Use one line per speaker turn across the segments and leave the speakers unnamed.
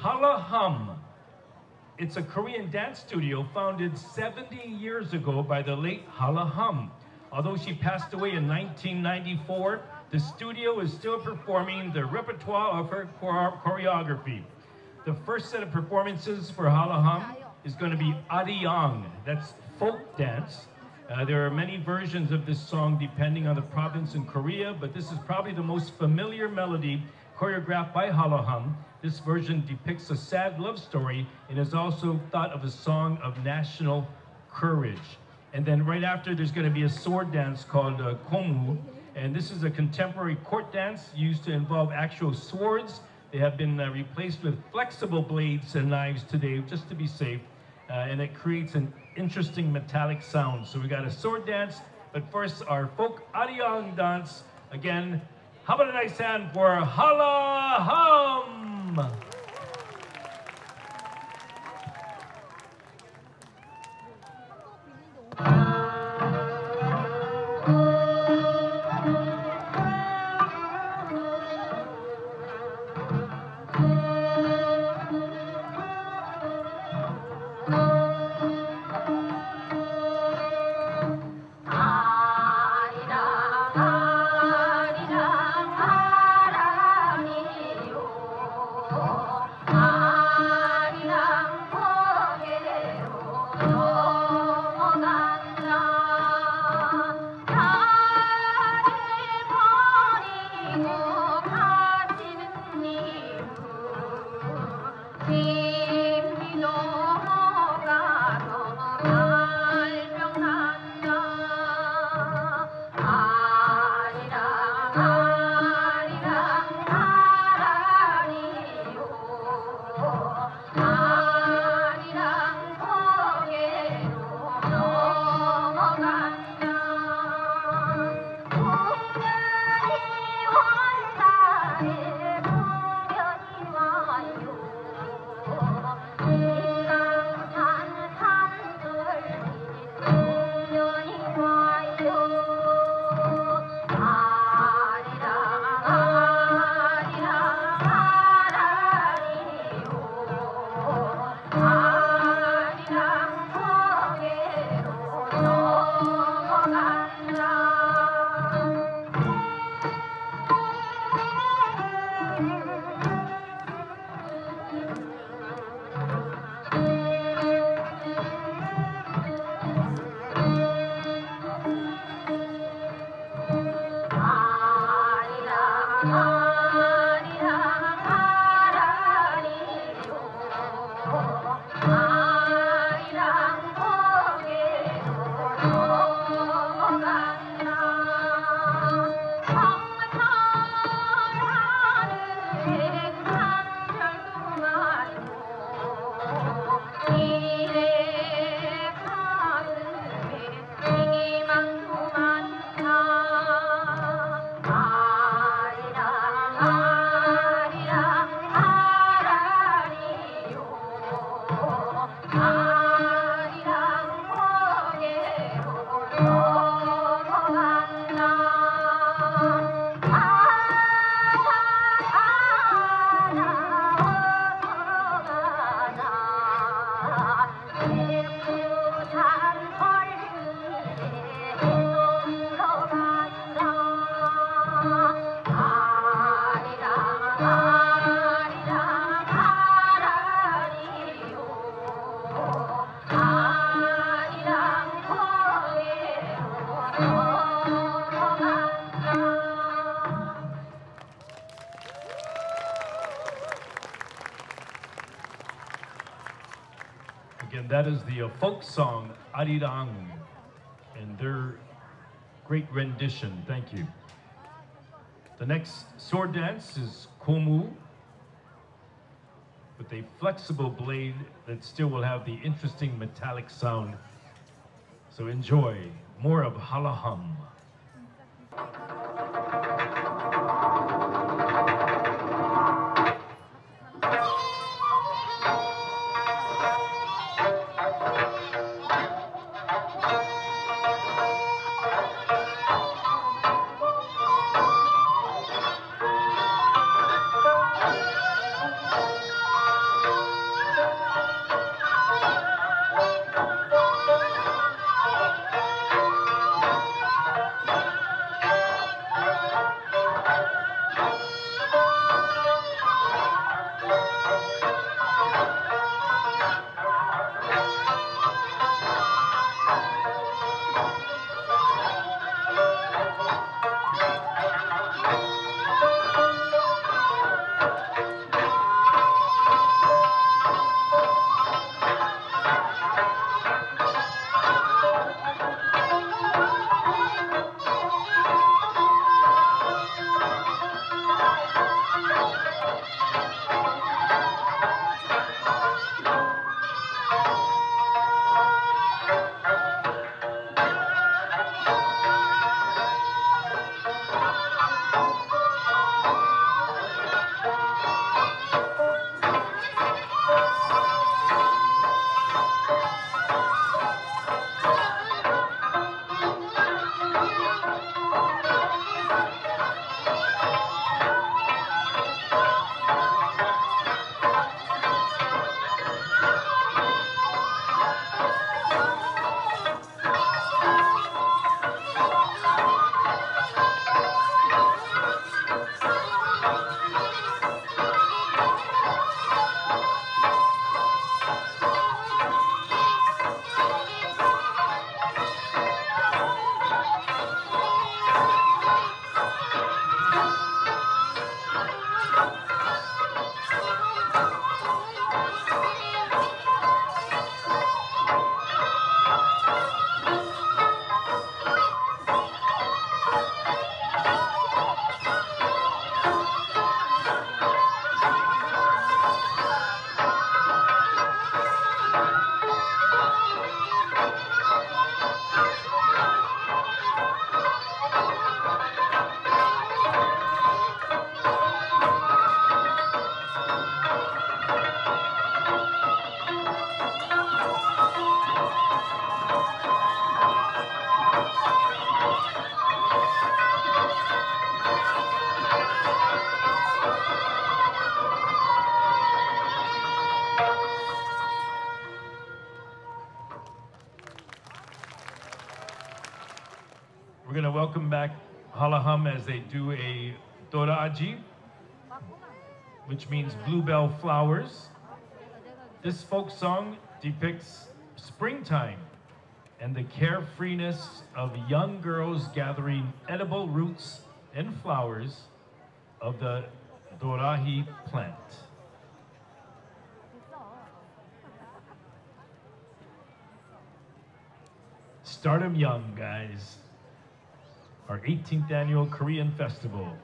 Halla Huhm. It's a Korean dance studio founded 70 years ago by the late Halla Huhm. Although she passed away in 1994, the studio is still performing the repertoire of her choreography. The first set of performances for Halla Huhm is going to be Arirang. That's folk dance. Uh, there are many versions of this song depending on the province in Korea, but this is probably the most familiar melody choreographed by Halla Huhm. This version depicts a sad love story and is also thought of a song of national courage. And then right after, there's going to be a sword dance called uh, Komu. And this is a contemporary court dance used to involve actual swords. They have been uh, replaced with flexible blades and knives today, just to be safe. Uh, and it creates an interesting metallic sound. So we got a sword dance, but first our folk Arirang dance. Again, how about a nice hand for Halla Huhm? That uh, folk song Arirang and their great rendition. Thank you. The next sword dance is Komu with a flexible blade that still will have the interesting metallic sound. So enjoy more of Halla welcome back Halla Huhm as they do a Doraji, which means bluebell flowers. This folk song depicts springtime and the carefreeness of young girls gathering edible roots and flowers of the Doraji plant. Start 'em young, guys. Our 18th annual Korean Festival.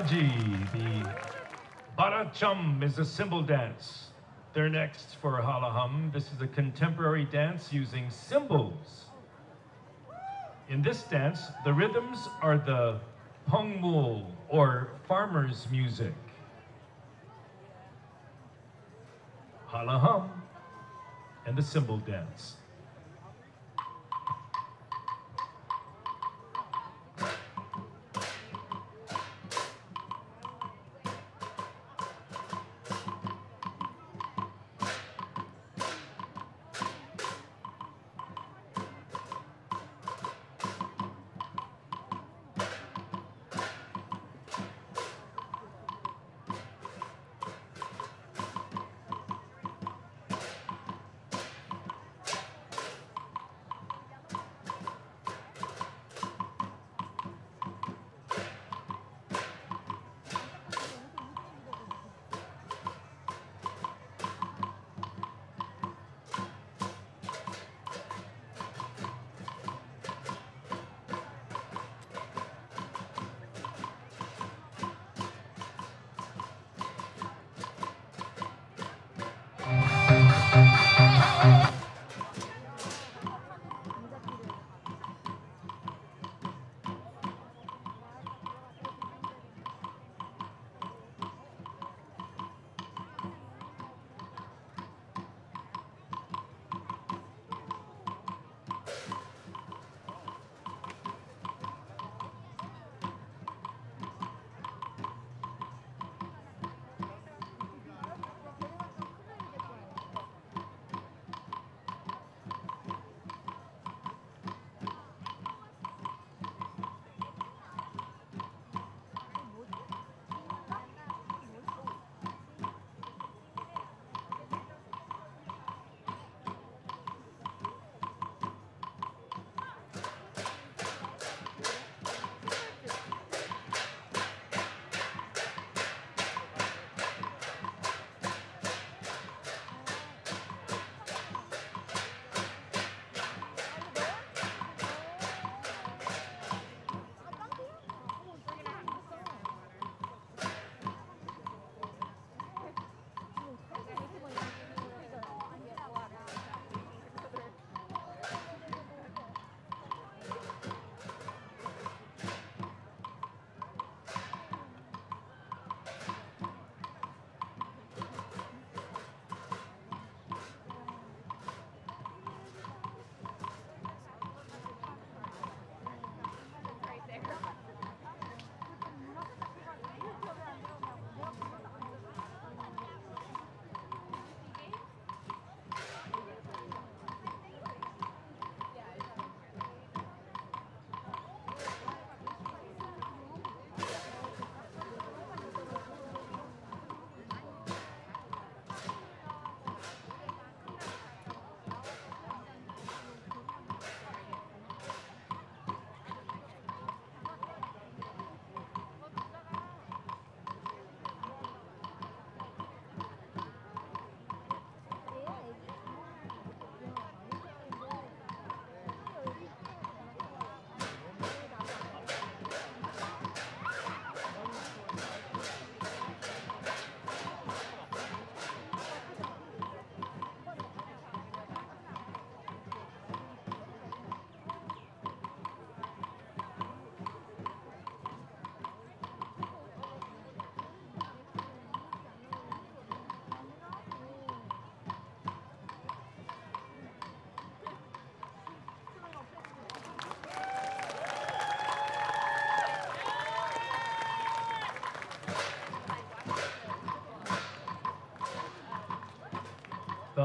Doraji, the Barachum is a cymbal dance. They're next for Halla Huhm. This is a contemporary dance using cymbals. In this dance, the rhythms are the pongmul, or farmer's music. Halla Huhm and the cymbal dance.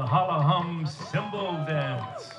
Halla Huhm Cymbal Dance.